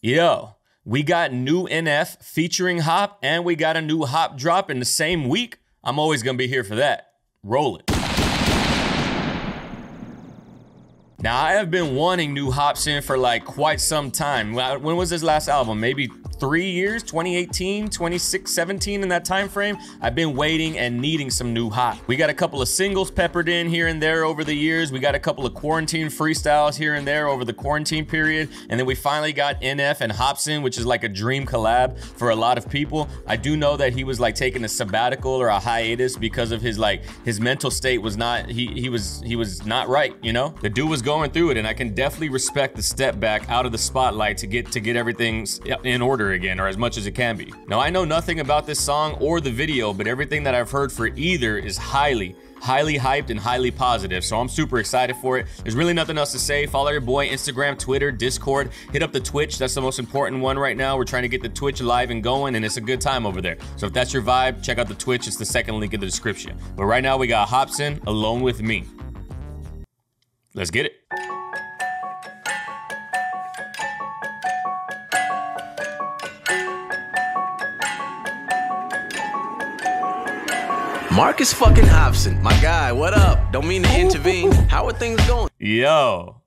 Yo, we got new NF featuring Hop, and we got a new Hop drop in the same week. I'm always gonna be here for that. Roll it. Now, I have been wanting new Hopsin for like quite some time. When was his last album? Maybe three years 2018 26 17 in that time frame i've been waiting and needing some new Hop. We got a couple of singles peppered in here and there over the years. We got a couple of quarantine freestyles here and there over the quarantine period. And then we finally got nf and hopsin which is like a dream collab for a lot of people. I do know that he was like taking a sabbatical or a hiatus because of his like his mental state was not he he was he was not right you know? The dude was going through it and i can definitely respect the step back out of the spotlight to get to get everything in order again, or as much as it can be. Now, I know nothing about this song or the video, but everything that I've heard for either is highly, highly hyped and highly positive. So I'm super excited for it. There's really nothing else to say. Follow your boy Instagram, Twitter, Discord. Hit up the Twitch. That's the most important one right now. We're trying to get the Twitch live and going, and it's a good time over there. So if that's your vibe, check out the Twitch. It's the second link in the description. But right now we got Hopsin alone with me. Let's get it. Marcus fucking Hobson, my guy, what up? Don't mean to intervene. How are things going? Yo,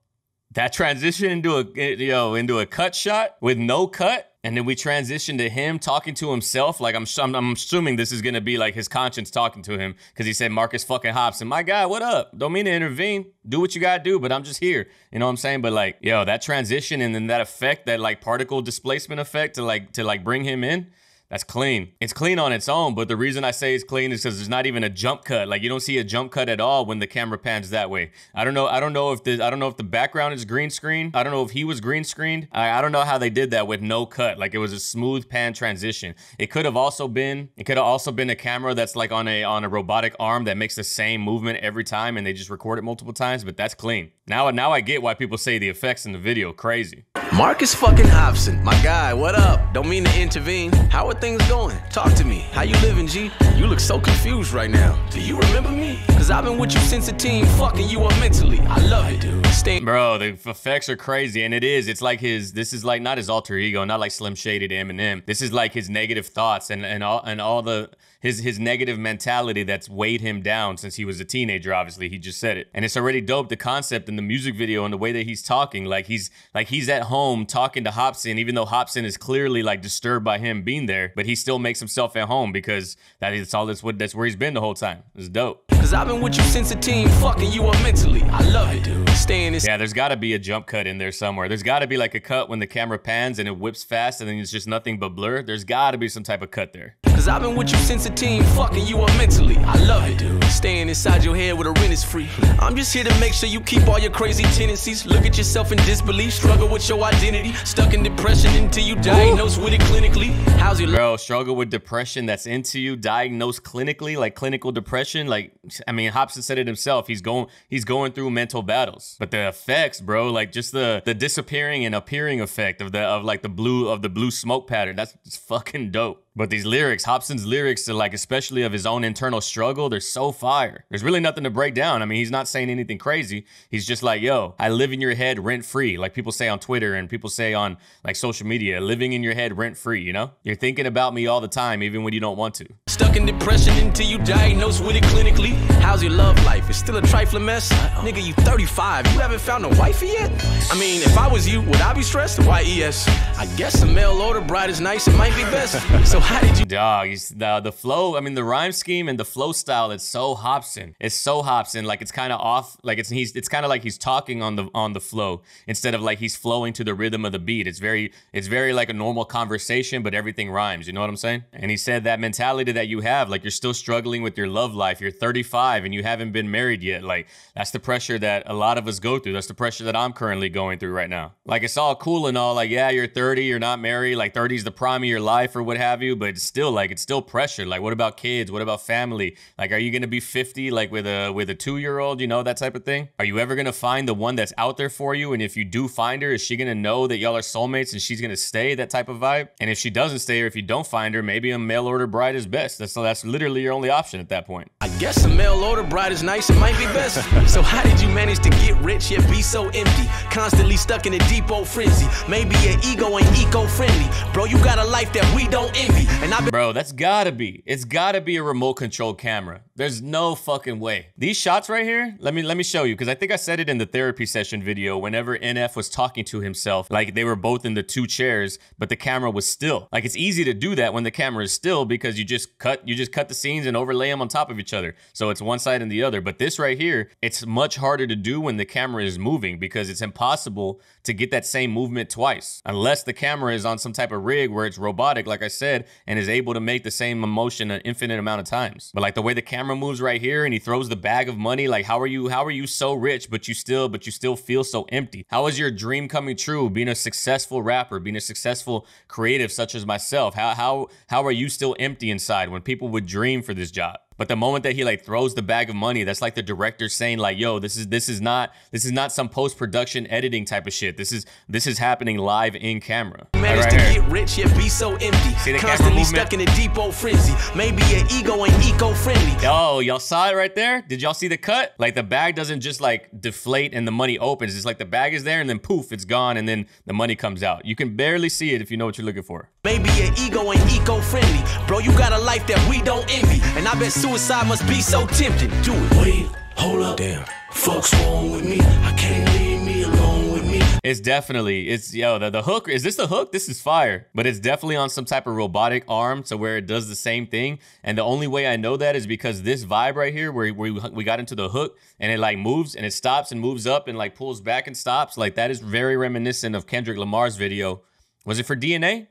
that transition into a yo into a cut shot with no cut, and then we transition to him talking to himself. Like I'm, I'm, I'm assuming this is gonna be like his conscience talking to him because he said Marcus fucking Hobson, my guy, what up? Don't mean to intervene. Do what you gotta do, but I'm just here. You know what I'm saying? But like, yo, that transition and then that effect, that like particle displacement effect to like to like bring him in that's clean. It's clean on its own, but the reason I say it's clean is because there's not even a jump cut. Like you don't see a jump cut at all when the camera pans that way. I don't know. I don't know if the I don't know if the background is green screen. I don't know if he was green screened. I, I don't know how they did that with no cut. Like it was a smooth pan transition. It could have also been. It could have also been a camera that's like on a on a robotic arm that makes the same movement every time, and they just record it multiple times. But that's clean. Now now I get why people say the effects in the video crazy. Marcus fucking Hopsin, my guy, what up? Don't mean to intervene. How are things going? Talk to me. How you living, G? You look so confused right now. Do you remember me? Cause I've been with you since a teen, fucking you up mentally. I love it, dude. Stay Bro, the effects are crazy, and it is. It's like his this is like not his alter ego, not like Slim Shady to Eminem. This is like his negative thoughts and, and all and all the his his negative mentality that's weighed him down since he was a teenager. Obviously, he just said it, and it's already dope. The concept in the music video and the way that he's talking, like he's like he's at home talking to Hopsin, even though Hopsin is clearly like disturbed by him being there, but he still makes himself at home because that is all that's what that's where he's been the whole time. It's dope. Cause I've been with you since a teen, fucking you up mentally. I love it, dude. Staying this. Yeah, there's got to be a jump cut in there somewhere. There's got to be like a cut when the camera pans and it whips fast and then it's just nothing but blur. There's got to be some type of cut there. Cause I've been with you since a teen, fucking you up mentally. I love it, dude. Staying inside your head with a rent is free. I'm just here to make sure you keep all your crazy tendencies. Look at yourself in disbelief, struggle with your identity. Stuck in depression until you diagnose with it clinically. How's your Bro, struggle with depression that's into you, diagnosed clinically, like clinical depression. Like, I mean, Hopsin said it himself. He's going he's going through mental battles. But the effects, bro, like just the the disappearing and appearing effect of the of like the blue of the blue smoke pattern. That's fucking dope. But these lyrics, Hopsin's lyrics are like, especially of his own internal struggle, they're so fire. There's really nothing to break down. I mean, he's not saying anything crazy. He's just like, yo, I live in your head rent free. Like people say on Twitter and people say on like social media, living in your head rent free, you know? You're thinking about me all the time, even when you don't want to. Stuck in depression until you diagnose with it clinically. How's your love life? It's still a trifling mess. Nigga, you 35. You haven't found a wifey yet? I mean, if I was you, would I be stressed? Why, yes. I guess a mail order bride is nice. It might be best. So how did you? Dog, the the flow. I mean, the rhyme scheme and the flow style. It's so Hopsin. It's so Hopsin. Like it's kind of off. Like it's he's. It's kind of like he's talking on the on the flow instead of like he's flowing to the rhythm of the beat. It's very it's very like a normal conversation, but everything rhymes. You know what I'm saying? And he said that mentality that you have, like you're still struggling with your love life. You're 35 and you haven't been married yet. Like that's the pressure that a lot of us go through. That's the pressure that I'm currently going through right now. Like it's all cool and all. Like yeah, you're 30, you're not married. Like 30 is the prime of your life or what have you but it's still like it's still pressure. Like, what about kids? What about family? Like, are you gonna be 50 like with a with a two year old? You know that type of thing. Are you ever gonna find the one that's out there for you? And if you do find her, is she gonna know that y'all are soulmates and she's gonna stay? That type of vibe. And if she doesn't stay, or if you don't find her, maybe a mail order bride is best. That's that's literally your only option at that point. I guess a mail order bride is nice. It might be best. so how did you manage to get rich yet be so empty? Constantly stuck in a deep old frenzy. Maybe your ego ain't eco-friendly, bro. You got a life that we don't envy. And I bro, that's gotta be. It's gotta be a remote control camera. There's no fucking way. These shots right here, let me let me show you because I think I said it in the therapy session video whenever NF was talking to himself, like they were both in the two chairs, but the camera was still. Like it's easy to do that when the camera is still because you just cut you just cut the scenes and overlay them on top of each other. So it's one side and the other. But this right here, it's much harder to do when the camera is moving because it's impossible to get that same movement twice unless the camera is on some type of rig where it's robotic, like I said, and is able to make the same emotion an infinite amount of times. But like the way the camera camera moves right here and he throws the bag of money. Like, how are you, how are you so rich, but you still, but you still feel so empty? How is your dream coming true? Being a successful rapper, being a successful creative such as myself. How, how, how are you still empty inside when people would dream for this job? But the moment that he like throws the bag of money, that's like the director saying like, "Yo, this is this is not this is not some post production editing type of shit. This is this is happening live in camera." Managed right to here. get rich yet be so empty. See the Constantly stuck in a deep old frenzy. Maybe your ego ain't eco friendly. Yo, y'all saw it right there. Did y'all see the cut? Like the bag doesn't just like deflate and the money opens. It's like the bag is there and then poof, it's gone and then the money comes out. You can barely see it if you know what you're looking for. Maybe your ego ain't eco friendly, bro. You got a life that we don't envy, and I bet soon Suicide must be so tempting. Do it. Wait, hold up. Damn. Fuck's wrong with me. I can't leave me alone with me. It's definitely, it's, yo, the, the hook, is this the hook? This is fire. But it's definitely on some type of robotic arm to where it does the same thing. And the only way I know that is because this vibe right here, where, where we got into the hook and it like moves and it stops and moves up and like pulls back and stops, like that is very reminiscent of Kendrick Lamar's video. Was it for DNA?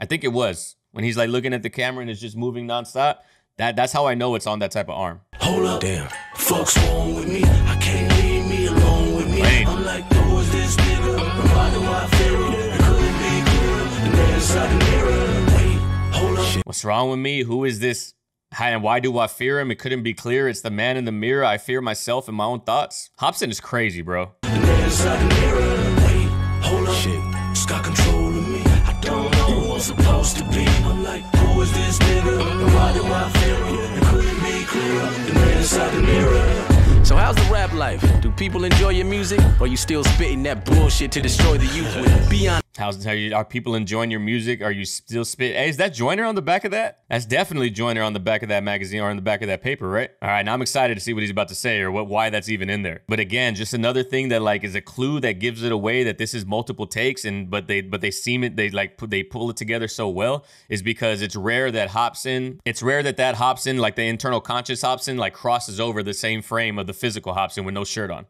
I think it was. When he's like looking at the camera and it's just moving nonstop. That that's how I know it's on that type of arm. Hold up, damn. Fuck's wrong with me. I can't leave me alone with me. Wait. I'm like, who is this nigga? Why do I it? Couldn't be clearer. The man inside the mirror. Wait, hold up. What's wrong with me? Who is this? And why do I fear him? It couldn't be clear. It's the man in the mirror. I fear myself and my own thoughts. Hopsin is crazy, bro. The man inside the mirror. Wait, hold up. Shit. It's got control of me. I don't know who I'm supposed to be. I'm like, who is this nigga? So how's the rap life? Do people enjoy your music, or you still spitting that bullshit to destroy the youth with? How's are, you, are people enjoying your music? Are you still spit? Hey, is that Joyner on the back of that? That's definitely Joyner on the back of that magazine or on the back of that paper, right? All right, now I'm excited to see what he's about to say or what why that's even in there. But again, just another thing that like is a clue that gives it away that this is multiple takes and but they but they seem it they like they pull it together so well is because it's rare that Hopsin it's rare that that Hopsin like the internal conscious Hopsin like crosses over the same frame of the physical Hopsin with no shirt on.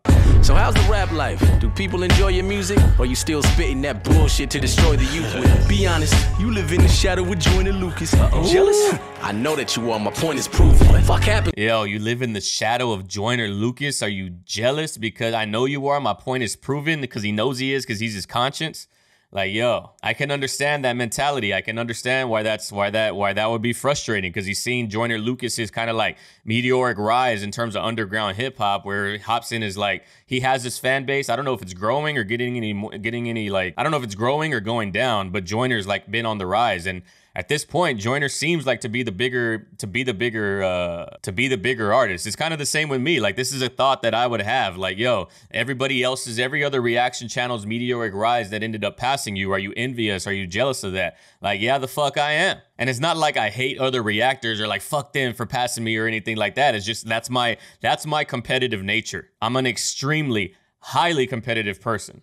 So how's the rap life? Do people enjoy your music, or you still spitting that bullshit to destroy the youth with? Be honest, you live in the shadow with Joyner Lucas. Uh-oh. Jealous? I know that you are. My point is proven. What fuck happened? Yo, you live in the shadow of Joyner Lucas. Are you jealous because I know you are? My point is proven because he knows he is because he's his conscience. Like, yo, I can understand that mentality. I can understand why that's why that why that would be frustrating because he's seen Joyner Lucas's kind of like meteoric rise in terms of underground hip hop, where Hopsin is like he has this fan base. I don't know if it's growing or getting any getting any like I don't know if it's growing or going down, but Joyner's like been on the rise and at this point, Joyner seems like to be the bigger, to be the bigger, uh, to be the bigger artist. It's kind of the same with me. Like this is a thought that I would have. Like, yo, everybody else's, every other reaction channel's meteoric rise that ended up passing you. Are you envious? Are you jealous of that? Like, yeah, the fuck I am. And it's not like I hate other reactors or like fuck them for passing me or anything like that. It's just that's my that's my competitive nature. I'm an extremely highly competitive person.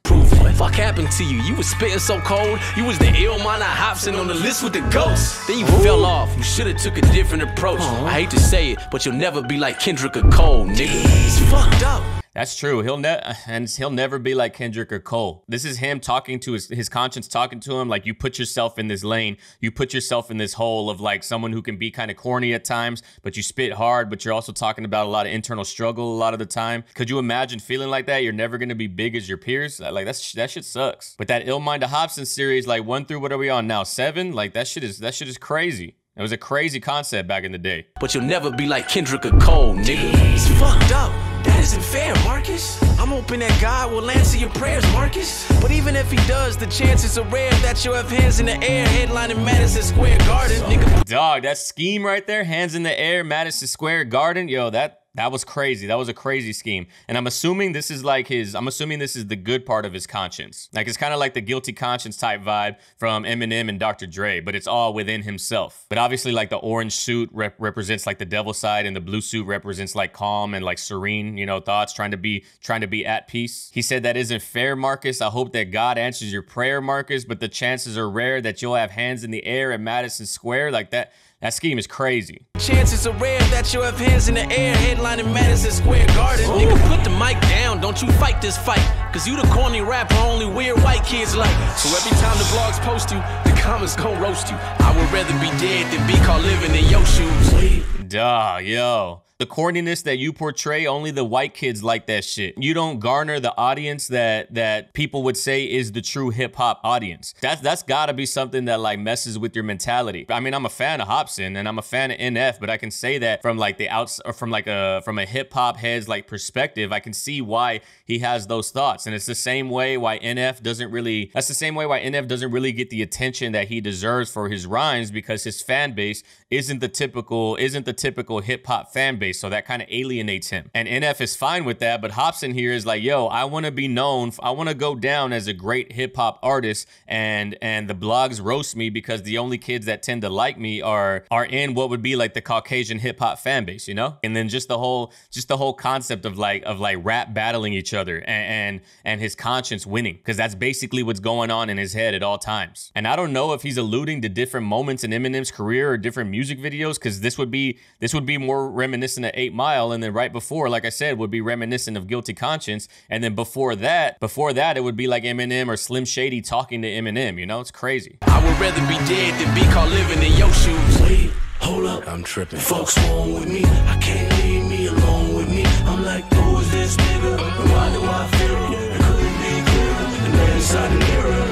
Fuck happened to you? You was spitting so cold. You was the ill man Hopsin on the list with the ghosts. Then you Ooh. fell off. You should have took a different approach. Aww. I hate to say it, but you'll never be like Kendrick or Cole, nigga. It's fucked up. That's true. He'll ne- and he'll never be like Kendrick or Cole. This is him talking to his his conscience, talking to him like you put yourself in this lane, you put yourself in this hole of like someone who can be kind of corny at times, but you spit hard, but you're also talking about a lot of internal struggle a lot of the time. Could you imagine feeling like that? You're never gonna be big as your peers. Like that's that shit sucks. But that Illmind Hopsin series, like one through what are we on now? Seven? Like that shit is that shit is crazy. It was a crazy concept back in the day. But you'll never be like Kendrick or Cole, nigga. It's fucked up. Isn't fair, Marcus. I'm hoping that God will answer your prayers, Marcus. But even if he does, the chances are rare that you'll have hands in the air headlining Madison Square Garden, nigga. Dog, that scheme right there, hands in the air, Madison Square Garden, yo, that that was crazy. That was a crazy scheme. And I'm assuming this is like his, I'm assuming this is the good part of his conscience. Like it's kind of like the guilty conscience type vibe from Eminem and Dr. Dre, but it's all within himself. But obviously, like the orange suit rep- represents like the devil side, and the blue suit represents like calm and like serene, you know, thoughts, trying to be, trying to be at peace. He said that isn't fair, Marcus. I hope that God answers your prayer, Marcus, but the chances are rare that you'll have hands in the air at Madison Square like that. That scheme is crazy. Chances are rare that you'll have hands in the air headlining Madison Square Garden. Ooh. Nigga, put the mic down, don't you fight this fight. Cause you the corny rapper only weird white kids like. So every time the vlogs post you, the comments gon' roast you. I would rather be dead than be caught living in your shoes. Duh, yo the corniness that you portray, only the white kids like that shit. You don't garner the audience that that people would say is the true hip hop audience. That's that's gotta be something that like messes with your mentality. I mean, I'm a fan of Hopsin and I'm a fan of NF, but I can say that from like the outs or from like a from a hip hop head's like perspective, I can see why he has those thoughts. And it's the same way why NF doesn't really that's the same way why NF doesn't really get the attention that he deserves for his rhymes because his fan base isn't the typical isn't the typical hip hop fan base. So that kind of alienates him. And NF is fine with that. But Hopsin here is like, yo, I want to be known. I want to go down as a great hip hop artist. And and the blogs roast me because the only kids that tend to like me are are in what would be like the Caucasian hip hop fan base, you know? And then just the whole just the whole concept of like of like rap battling each other and and, and his conscience winning. Because that's basically what's going on in his head at all times. And I don't know if he's alluding to different moments in Eminem's career or different music videos, because this would be this would be more reminiscent reminiscent of Eight Mile, and then right before, like I said, would be reminiscent of Guilty Conscience, and then before that, before that, it would be like Eminem or Slim Shady talking to Eminem. You know, it's crazy. I would rather be dead than be caught living in your shoes. Wait, hold up, I'm tripping. Folks wrong with me, I can't leave me alone with me. I'm like, who is this nigga? Why do I feel it? couldn't be clearer. The man inside the mirror.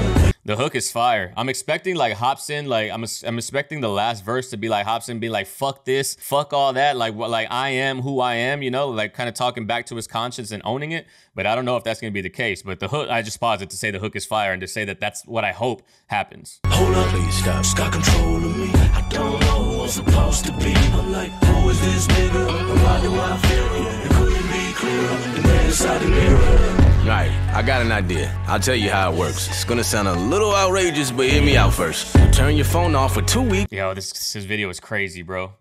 The hook is fire. I'm expecting like Hopsin, like I'm I'm expecting the last verse to be like Hopsin be like fuck this, fuck all that, like what like I am who I am, you know, like kind of talking back to his conscience and owning it. But I don't know if that's gonna be the case. But the hook, I just paused it to say the hook is fire and to say that that's what I hope happens. Hold up, please stop. Got control of me. I don't know I'm supposed to be. I'm like, who is this nigga? Why do I feel it? It couldn't be clearer. The man inside the mirror. Right, I got an idea. I'll tell you how it works. It's gonna sound a little outrageous, but hear me out first. Turn your phone off for two weeks. Yo, this, this video is crazy, bro.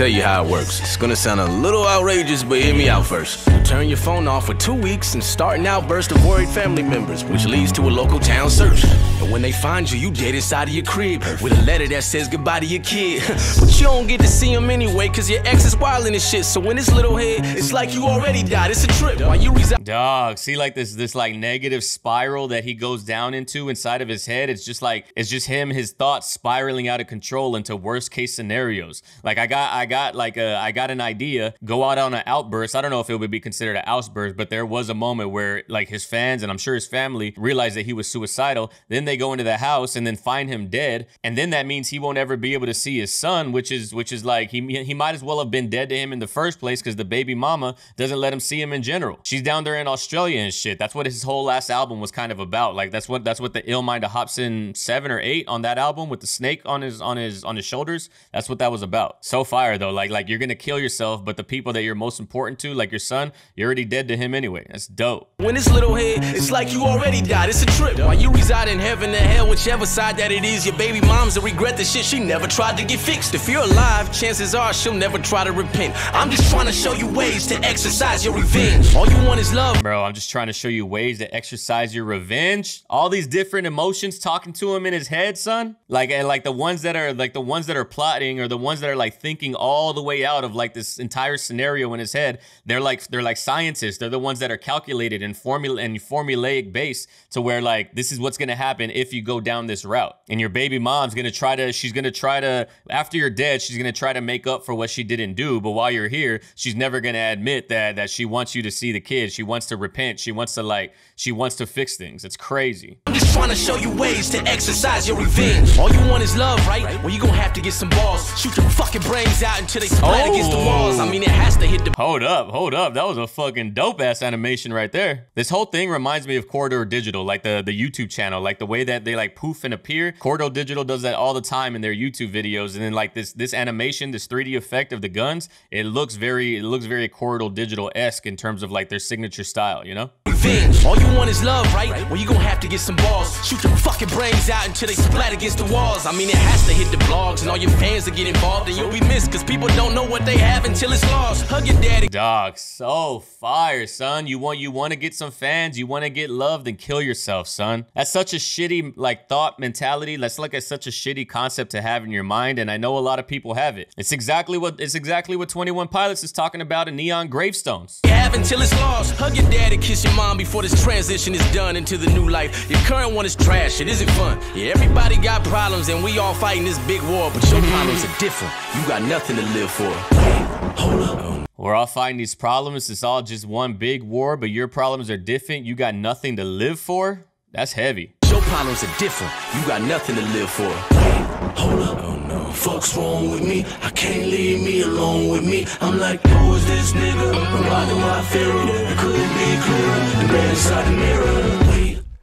Tell you how it works. It's gonna sound a little outrageous, but hear me out first. Turn your phone off for two weeks and start an outburst of worried family members, which leads to a local town search. And when they find you, you dead inside of your crib with a letter that says goodbye to your kid. but you don't get to see him anyway, cause your ex is wildin' and shit. So in his little head, it's like you already died. It's a trip. While you reside. Dog, see like this this like negative spiral that he goes down into inside of his head. It's just like it's just him, his thoughts spiraling out of control into worst case scenarios. Like I got I got like a, I got an idea, go out on an outburst. I don't know if it would be considered an outburst, but there was a moment where like his fans and I'm sure his family realized that he was suicidal. Then they go into the house and then find him dead, and then that means he won't ever be able to see his son, which is which is like he he might as well have been dead to him in the first place because the baby mama doesn't let him see him in general. She's down there in Australia and shit. That's what his whole last album was kind of about. Like that's what that's what the ill mind of Hopsin seven or eight on that album with the snake on his on his on his shoulders. That's what that was about. So fire though. Like like you're gonna kill yourself, but the people that you're most important to, like your son, you're already dead to him anyway. That's dope. When it's little head, it's like you already died. It's a trip. While you reside in heaven or hell, whichever side that it is, your baby mom's a regret the shit she never tried to get fixed. If you're alive, chances are she'll never try to repent. I'm just trying to show you ways to exercise your revenge. All you want is love. Bro, I'm just trying to show you ways to exercise your revenge. All these different emotions talking to him in his head, son. Like and like the ones that are like the ones that are plotting or the ones that are like thinking all the way out of like this entire scenario in his head. They're like they're like scientists. They're the ones that are calculated and formula and formulaic base to where like this is what's gonna happen if you go down this route. And your baby mom's gonna try to she's gonna try to after you're dead, she's gonna try to make up for what she didn't do. But while you're here, she's never gonna admit that that she wants you to see the kid. She wants to repent. She wants to like she wants to fix things. It's crazy. Trying to show you ways to exercise your revenge. All you want is love, right? Well, you gonna have to get some balls. Shoot your fucking brains out until they splat Oh. against the oh. walls. I mean, it has to hit the Hold up, hold up. That was a fucking dope ass animation right there. This whole thing reminds me of Corridor Digital, like the, the YouTube channel, like the way that they like poof and appear. Corridor Digital does that all the time in their YouTube videos. And then like this this animation, this 3D effect of the guns, it looks very it looks very Corridor Digital-esque in terms of like their signature style, you know? revenge. All you want is love, right? Well, you gonna have to get some balls. Shoot your fucking brains out until they splat against the walls. I mean, it has to hit the blogs, and all your fans will get involved, and you'll be missed, cause people don't know what they have until it's lost. Hug your daddy. Dog, so fire, son. You want you want to get some fans, you want to get loved, then kill yourself, son. That's such a shitty like thought mentality. That's like a, such a shitty concept to have in your mind, and I know a lot of people have it. It's exactly what it's exactly what 21 Pilots is talking about in Neon Gravestones. You have until it's lost. Hug your daddy, kiss your mom before this transition is done into the new life. Your current one is trash. It isn't fun. Yeah, everybody got problems, and we all fighting this big war, but your problems are different. You got nothing to live for. Hold up. We're all fighting these problems. It's all just one big war, but your problems are different. You got nothing to live for. That's heavy. Your problems are different. You got nothing to live for. Hold up. Oh no. Fuck's wrong with me? I can't leave me alone with me. I'm like, who is this nigga? And why do I fear him? It couldn't be clearer. The man inside the mirror.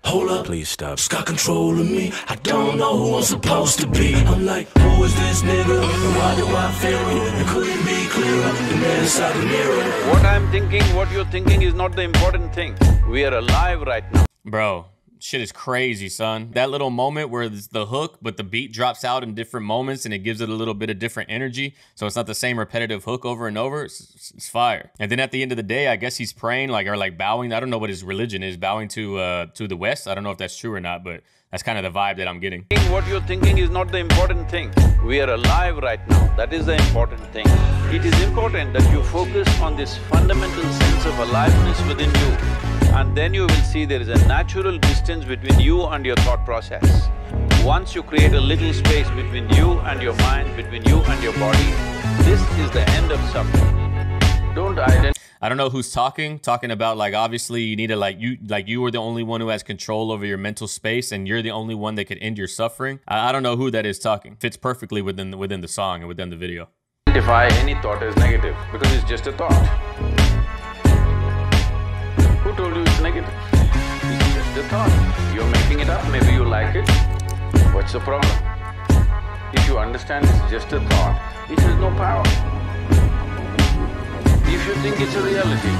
Wait. Hold up. Please stop. It's got control of me. I don't know who I'm supposed to be. I'm like, who is this nigga? And why do I fear him? It couldn't be clearer. The man inside the mirror. What I'm thinking, what you're thinking is not the important thing. We are alive right now. Bro, shit is crazy, son. That little moment where it's the hook, but the beat drops out in different moments and it gives it a little bit of different energy. So it's not the same repetitive hook over and over. It's, it's- fire. And then at the end of the day, I guess he's praying like or like bowing. I don't know what his religion is, bowing to uh to the west. I don't know if that's true or not, but that's kind of the vibe that I'm getting. What you're thinking is not the important thing. We are alive right now. That is the important thing. It is important that you focus on this fundamental sense of aliveness within you. And then you will see there is a natural distance between you and your thought process. Once you create a little space between you and your mind, between you and your body, this is the end of suffering. Don't identify I don't know who's talking, talking about like obviously you need to like you like you are the only one who has control over your mental space and you're the only one that could end your suffering. I, I don't know who that is talking. Fits perfectly within the, within the song and within the video. identify any thought as negative because it's just a thought. Negative? It's just a thought. You're making it up, maybe you like it. What's the problem? If you understand it's just a thought, it has no power. If you think it's a reality,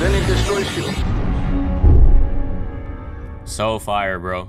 then it destroys you. So fire, bro.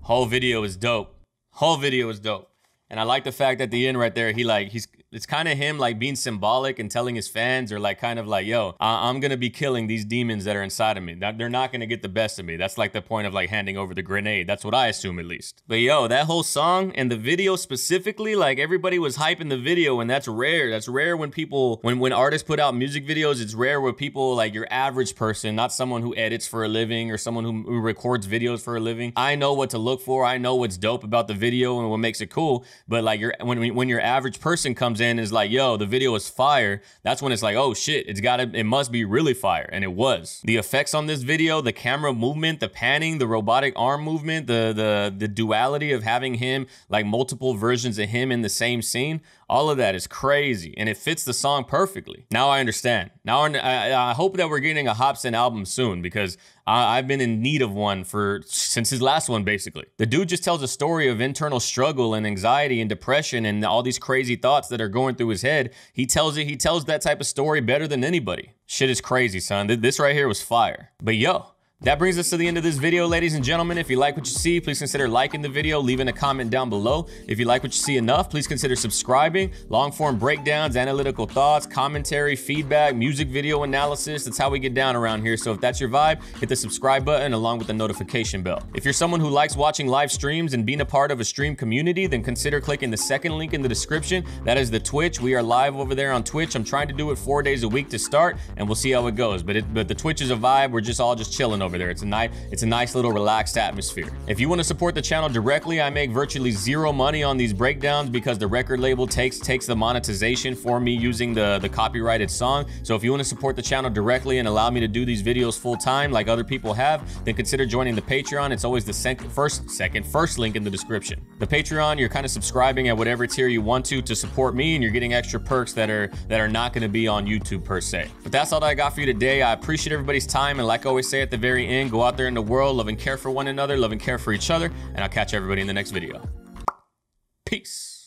Whole video is dope. Whole video is dope. And I like the fact at the end right there, he like he's it's kind of him like being symbolic and telling his fans or like kind of like, yo, I- I'm gonna be killing these demons that are inside of me. They're not gonna get the best of me. That's like the point of like handing over the grenade. That's what I assume at least. But yo, that whole song and the video specifically, like everybody was hyping the video, and that's rare. That's rare when people when when artists put out music videos. It's rare where people like your average person, not someone who edits for a living or someone who, who records videos for a living. I know what to look for. I know what's dope about the video and what makes it cool. But like your when when your average person comes in and is like, yo, the video is fire. That's when it's like, oh shit, it's gotta, it must be really fire, and it was. The effects on this video, the camera movement, the panning, the robotic arm movement, the the the duality of having him like multiple versions of him in the same scene. All of that is crazy, and it fits the song perfectly. Now I understand. Now I, I, hope that we're getting a Hopsin album soon because I, I've been in need of one for since his last one. Basically, the dude just tells a story of internal struggle and anxiety and depression and all these crazy thoughts that are going through his head. He tells it. He tells that type of story better than anybody. Shit is crazy, son. This right here was fire. But yo. That brings us to the end of this video, ladies and gentlemen. If you like what you see, please consider liking the video, leaving a comment down below. If you like what you see enough, please consider subscribing. Long form breakdowns, analytical thoughts, commentary, feedback, music video analysis. That's how we get down around here. So if that's your vibe, hit the subscribe button along with the notification bell. If you're someone who likes watching live streams and being a part of a stream community, then consider clicking the second link in the description. That is the Twitch. We are live over there on Twitch. I'm trying to do it four days a week to start, and we'll see how it goes. But it, but the Twitch is a vibe. We're just all just chilling over there. It's a nice, it's a nice little relaxed atmosphere. If you want to support the channel directly, I make virtually zero money on these breakdowns because the record label takes takes the monetization for me using the the copyrighted song. So if you want to support the channel directly and allow me to do these videos full time like other people have, then consider joining the Patreon. It's always the second, first, second, first link in the description. The Patreon, you're kind of subscribing at whatever tier you want to to support me, and you're getting extra perks that are that are not going to be on YouTube per se. But that's all that I got for you today. I appreciate everybody's time, and like I always say at the very end, go out there in the world, love and care for one another, love and care for each other, and I'll catch everybody in the next video. Peace.